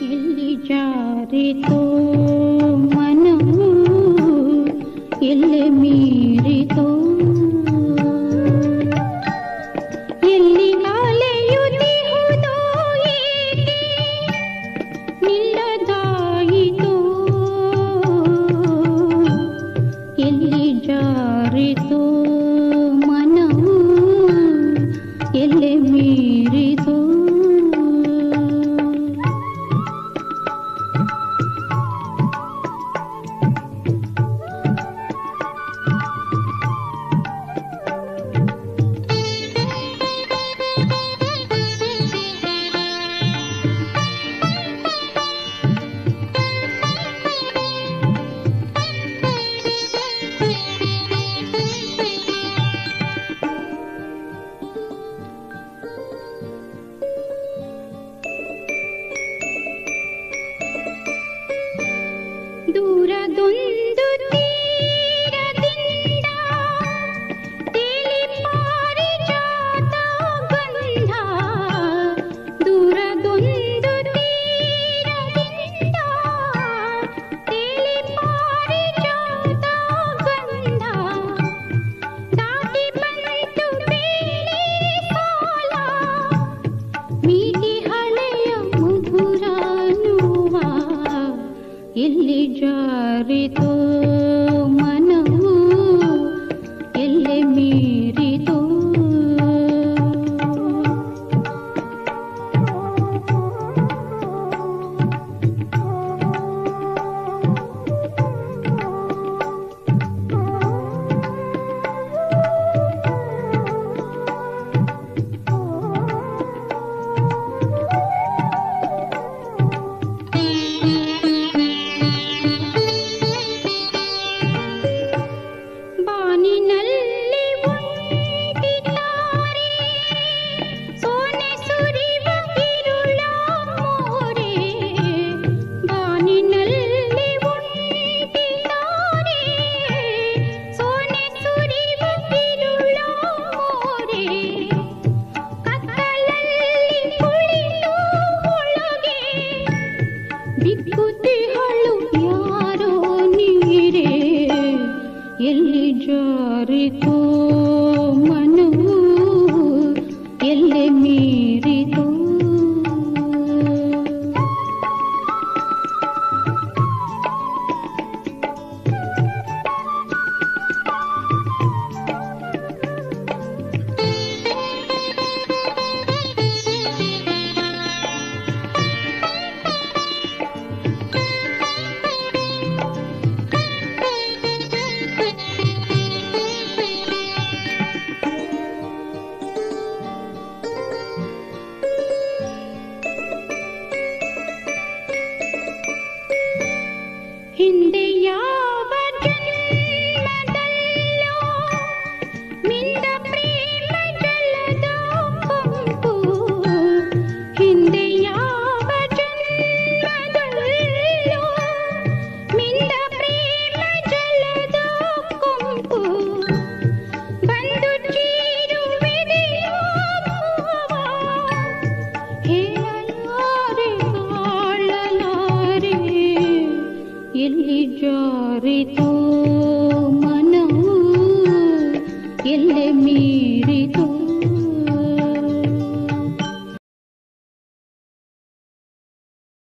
चारे तु मन किलमि मेरी ಬಿಕ್ಕುತ್ತಿಹಳು ಯಾರೋ ನೀರೇ ಎಲ್ಲಿ ಜಾರಿತೋ? వెళ్ళి మీరితో